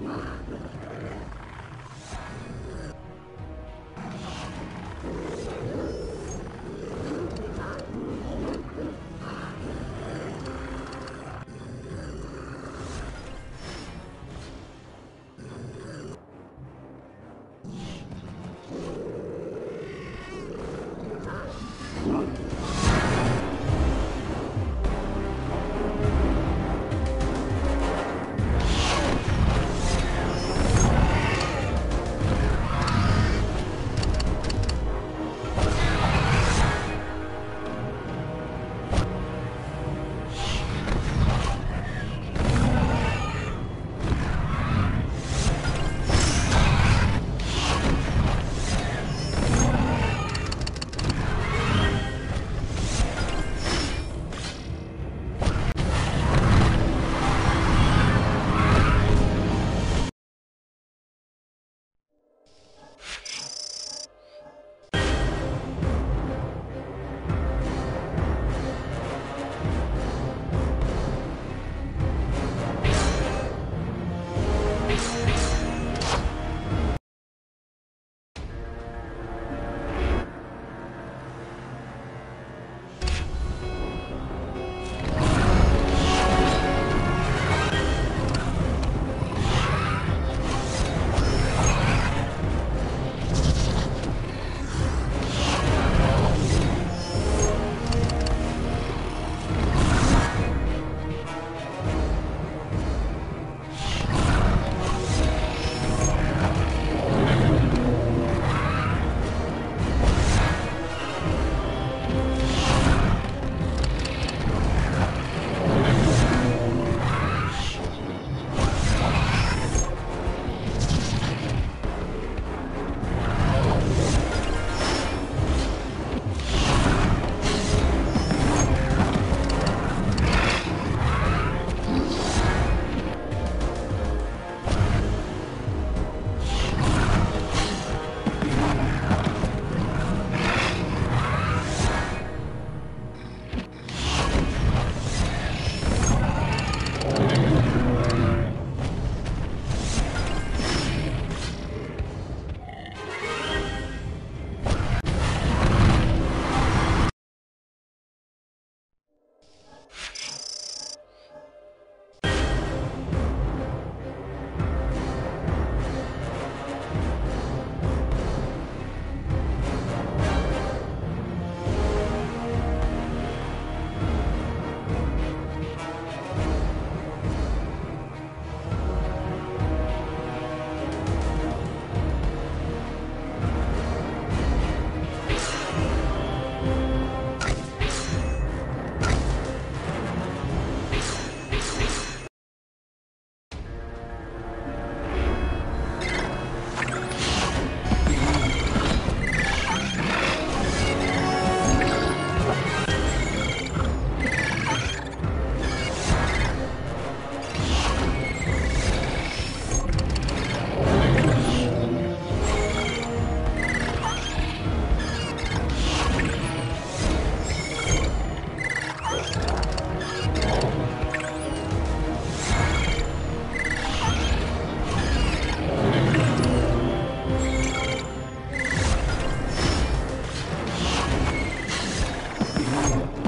Come on. Huh?